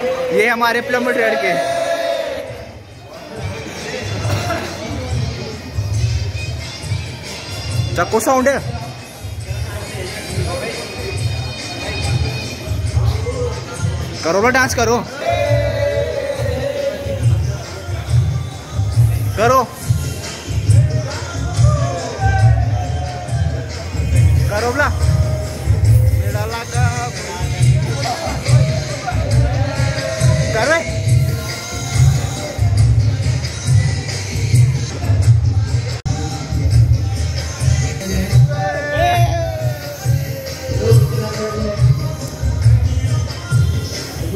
ये हमारे plum trade के। चक्को साउंड है? करो ना डांस करो। करो। करो बोला।